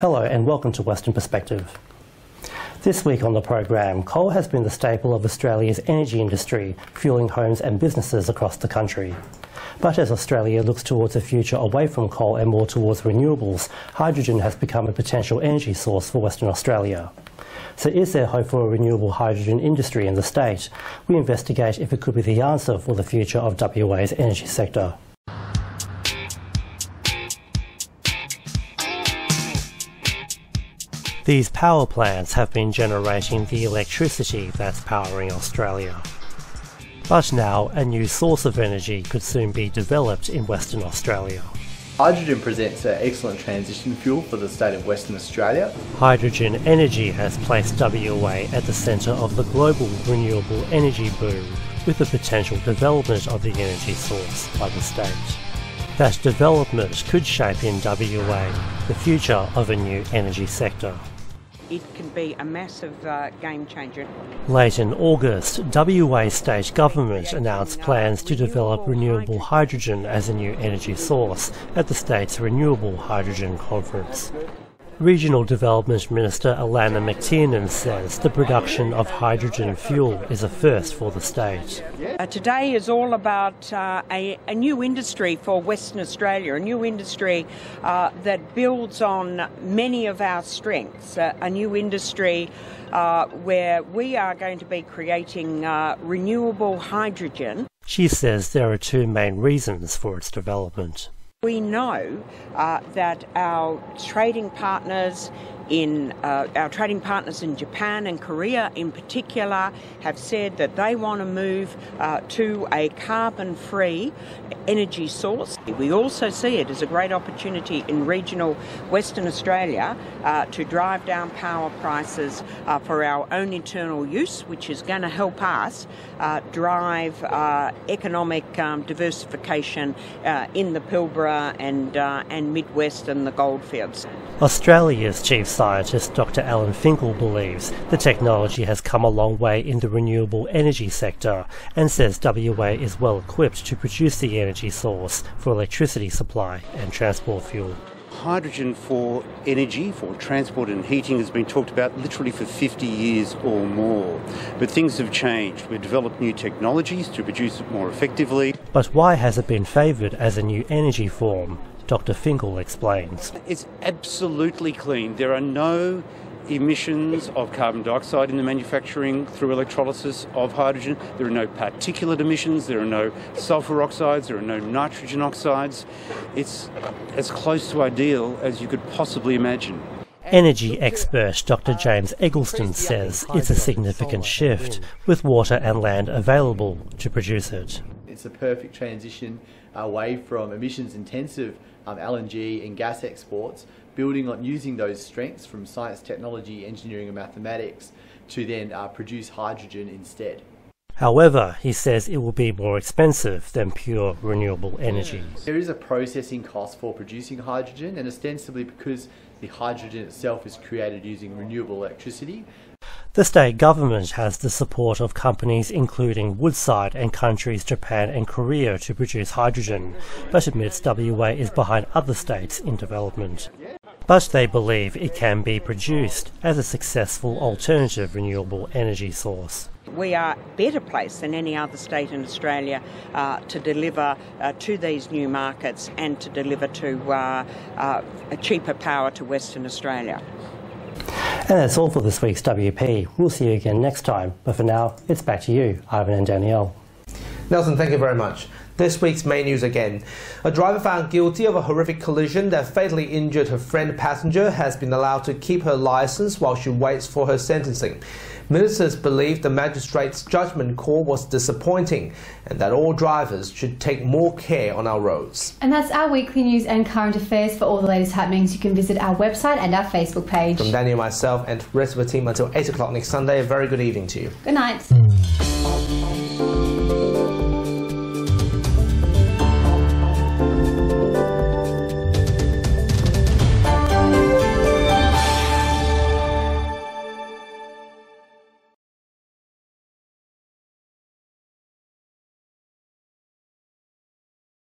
Hello and welcome to Western Perspective. This week on the program, coal has been the staple of Australia's energy industry, fueling homes and businesses across the country. But as Australia looks towards a future away from coal and more towards renewables, hydrogen has become a potential energy source for Western Australia. So is there hope for a renewable hydrogen industry in the state? We investigate if it could be the answer for the future of WA's energy sector. These power plants have been generating the electricity that's powering Australia. But now, a new source of energy could soon be developed in Western Australia. Hydrogen presents an excellent transition fuel for the state of Western Australia. Hydrogen energy has placed WA at the centre of the global renewable energy boom, with the potential development of the energy source by the state. That development could shape in WA the future of a new energy sector it can be a massive uh, game changer. Late in August, WA state government announced plans to develop renewable hydrogen as a new energy source at the state's Renewable Hydrogen Conference. Regional Development Minister Alannah MacTiernan says the production of hydrogen fuel is a first for the state. Uh, today is all about uh, a, a, new industry for Western Australia, a new industry uh, that builds on many of our strengths, uh, a new industry uh, where we are going to be creating uh, renewable hydrogen. She says there are two main reasons for its development. We know uh, that our trading partners in uh, our trading partners in Japan and Korea in particular have said that they want to move uh, to a carbon free energy source. We also see it as a great opportunity in regional Western Australia uh, to drive down power prices uh, for our own internal use, which is going to help us uh, drive uh, economic um, diversification in the Pilbara and, and Midwest and the goldfields. Australia's chief scientist Dr. Alan Finkel believes the technology has come a long way in the renewable energy sector and says WA is well equipped to produce the energy source for electricity supply and transport fuel. Hydrogen for energy, for transport and heating, has been talked about literally for 50 years or more. But things have changed. We've developed new technologies to produce it more effectively. But why has it been favoured as a new energy form? Dr. Finkel explains. It's absolutely clean. There are no emissions of carbon dioxide in the manufacturing through electrolysis of hydrogen. There are no particulate emissions, there are no sulfur oxides, there are no nitrogen oxides. It's as close to ideal as you could possibly imagine. Energy expert Dr. James Eggleston says it's a significant shift, with water and land available to produce it. It's a perfect transition away from emissions intensive um, LNG and gas exports, building on using those strengths from science, technology, engineering and mathematics to then uh, produce hydrogen instead. However, he says it will be more expensive than pure renewable energy. There is a processing cost for producing hydrogen, and ostensibly because the hydrogen itself is created using renewable electricity, the state government has the support of companies including Woodside and countries Japan and Korea to produce hydrogen, but admits WA is behind other states in development. But they believe it can be produced as a successful alternative renewable energy source. We are better placed than any other state in Australia uh, to deliver uh, to these new markets and to deliver to uh, uh cheaper power to Western Australia. And that's all for this week's WP. We'll see you again next time. But for now, it's back to you, Ivan and Danielle. Nelson, thank you very much. This week's main news again. A driver found guilty of a horrific collision that fatally injured her friend passenger has been allowed to keep her license while she waits for her sentencing. Ministers believe the magistrate's judgment call was disappointing and that all drivers should take more care on our roads. And that's our weekly news and current affairs. For all the latest happenings, you can visit our website and our Facebook page. From Daniel, myself, and the rest of the team until 8 o'clock next Sunday, a very good evening to you. Good night.